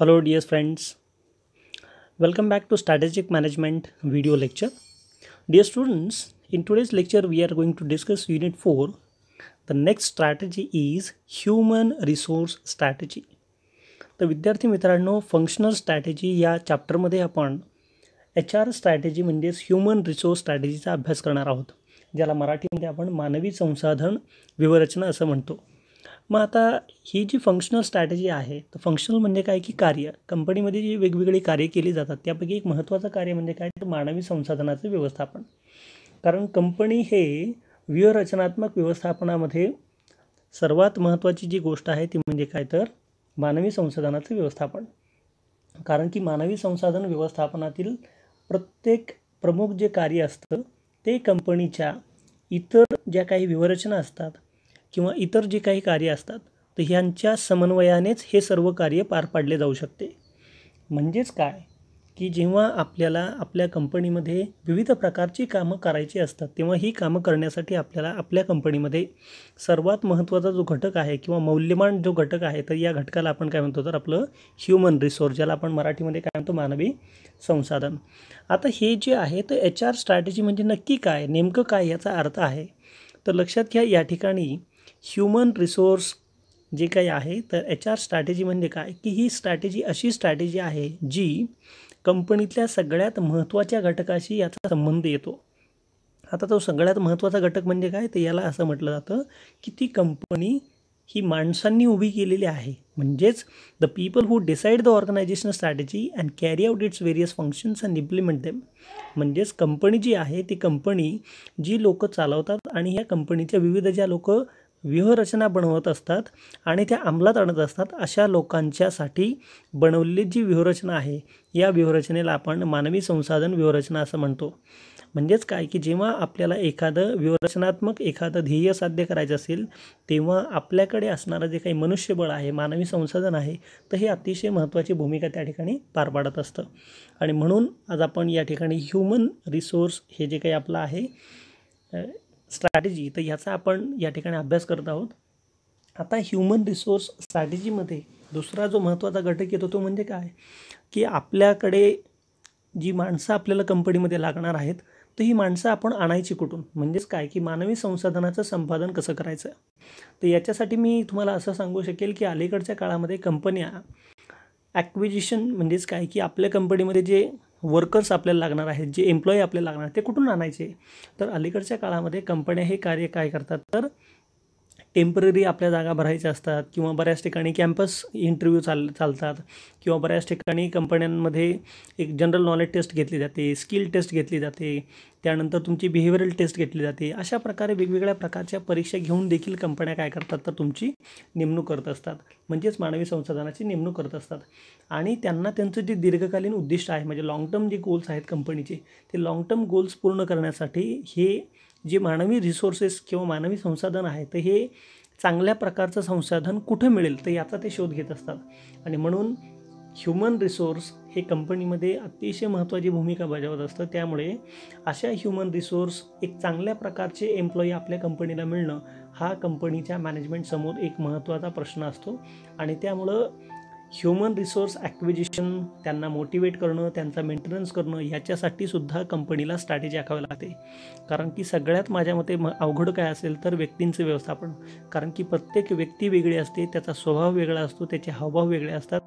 Hello dear friends welcome back to strategic management video lecture these students in today's lecture we are going to discuss unit four the next strategy is human resource strategy the विद्यार्थी मित्रांनो functional strategy या चॅप्टरमध्ये आपण H R strategy म्हणजेच human resource स्ट्रॅटेजीचा अभ्यास करणार आहोत ज्याला मराठीमध्ये आपण मानवी संसाधन विवरचना असं म्हणतो. मग आता ही जी फंक्शनल स्ट्रॅटेजी आहे तर फंक्शनल म्हणजे काय? की कार्य. कंपनीमध्ये जी वेगवेगळी कार्य केली जातात त्यापैकी एक महत्त्वाचं कार्य म्हणजे काय? तर मानवी संसाधनाचं व्यवस्थापन. कारण कंपनी हे व्यूहरचनात्मक व्यवस्थापनामध्ये सर्वात महत्त्वाची जी गोष्ट आहे ती म्हणजे काय? तर मानवी संसाधनाचं व्यवस्थापन. कारण की मानवी संसाधन व्यवस्थापनातील प्रत्येक प्रमुख जे कार्य असतं ते कंपनीच्या इतर ज्या काही व्यवरचना असतात किंवा इतर जे काही कार्य असतात तर ह्यांच्या समन्वयानेच हे सर्व कार्य पार पाडले जाऊ शकते. म्हणजेच काय? की जेव्हा आपल्याला आपल्या कंपनीमध्ये विविध प्रकारची कामं करायची असतात तेव्हा ही कामं करण्यासाठी आपल्याला आपल्या कंपनीमध्ये सर्वात महत्त्वाचा जो घटक आहे किंवा मौल्यवान जो घटक आहे तर या घटकाला आपण काय म्हणतो? तर आपलं ह्युमन रिसोर्स ज्याला आपण मराठीमध्ये काय म्हणतो? मानवी संसाधन. आता हे जे आहे तर एच आर स्ट्रॅटेजी म्हणजे नक्की काय? नेमकं काय याचा अर्थ आहे? तर लक्षात घ्या या ठिकाणी ह्युमन रिसोर्स जे काही आहे तर एच आर स्ट्रॅटेजी म्हणजे काय? की ही स्ट्रॅटेजी अशी स्ट्रॅटेजी आहे जी कंपनीतल्या सगळ्यात महत्त्वाच्या घटकाशी याचा संबंध येतो. आता तो सगळ्यात महत्त्वाचा घटक म्हणजे काय? तर याला असं म्हटलं जातं की ती कंपनी ही माणसांनी उभी केलेली आहे. म्हणजेच the people who decide the organisation strategy and carry out its various functions and implement them म्हणजेच कंपनी जी आहे ती कंपनी जी लोकं चालवतात आणि ह्या कंपनीच्या विविध ज्या लोक व्यूहरचना बनवत असतात आणि त्या अंमलात आणत असतात अशा लोकांच्यासाठी बनवलेली जी व्यूहरचना आहे या व्यूहरचनेला आपण मानवी संसाधन व्यूहरचना असं म्हणतो. म्हणजेच काय की जेव्हा आपल्याला एखादं व्यूहरचनात्मक एखादं ध्येय साध्य करायचं असेल तेव्हा आपल्याकडे असणारं जे काही मनुष्यबळ आहे मानवी संसाधन आहे तर हे अतिशय महत्त्वाची भूमिका त्या ठिकाणी पार पाडत असतं. आणि म्हणून आज आपण या ठिकाणी ह्युमन रिसोर्स हे जे काही आपलं आहे स्ट्रॅटेजी तर ह्याचा आपण या ठिकाणी अभ्यास करत आहोत. आता ह्युमन रिसोर्स स्ट्रॅटेजीमध्ये दुसरा जो महत्त्वाचा घटक येतो तो म्हणजे काय? की आपल्याकडे जी माणसं आपल्याला कंपनीमध्ये लागणार आहेत तर ही माणसं आपण आणायची कुठून? म्हणजेच काय? की मानवी संसाधनाचं संपादन कसं करायचं? तर याच्यासाठी मी तुम्हाला असं सांगू शकेल की अलीकडच्या काळामध्ये कंपन्या ॲक्विजिशन म्हणजेच काय? की आपल्या कंपनीमध्ये जे वर्कर्स आपल्याला लागणार आहेत जे एम्प्लॉई आपल्याला लागणार ते कुठून आणायचे? तर अलीकडच्या काळामध्ये कंपन्या हे कार्य काय करतात? तर टेंपररी आपल्या जागा भरायच्या असतात किंवा बऱ्याच ठिकाणी कॅम्पस इंटरव्ह्यू चाल चालतात किंवा बऱ्याच ठिकाणी कंपन्यांमध्ये एक जनरल नॉलेज टेस्ट घेतली जाते स्किल टेस्ट घेतली जाते त्यानंतर तुमची बिहेवियरल टेस्ट घेतली जाते. अशा प्रकारे वेगवेगळ्या प्रकारच्या परीक्षा घेऊन देखील कंपन्या काय करतात तर तुमची नेमणूक करत असतात. म्हणजेच मानवी संसाधनाची नेमणूक करत असतात. आणि त्यांना त्यांचं जे दीर्घकालीन उद्दिष्ट आहे म्हणजे लाँग टर्म जे गोल्स आहेत कंपनीचे ते लाँग टर्म गोल्स पूर्ण करण्यासाठी हे जे मानवी रिसोर्सेस किंवा मानवी संसाधन आहे तर हे चांगल्या प्रकारचं संसाधन कुठं मिळेल? तर याचा ते शोध घेत असतात. आणि म्हणून ह्युमन रिसोर्स हे कंपनीमध्ये अतिशय महत्त्वाची भूमिका बजावत असतं. त्यामुळे अशा ह्युमन रिसोर्स एक चांगल्या प्रकारचे एम्प्लॉई आपल्या कंपनीला मिळणं हा कंपनीच्या मॅनेजमेंटसमोर एक महत्त्वाचा प्रश्न असतो. आणि त्यामुळं ह्युमन रिसोर्स ॲक्विजिशन त्यांना मोटिवेट करणं त्यांचा मेंटेनन्स करणं ह्याच्यासाठी सुद्धा कंपनीला स्ट्रॅटेजी आखावी लागते. कारण की सगळ्यात माझ्या मते म अवघड काय असेल तर व्यक्तींचं व्यवस्थापन. कारण की प्रत्येक व्यक्ती वेगळी असते त्याचा स्वभाव वेगळा असतो त्याचे हावभाव वेगळे असतात.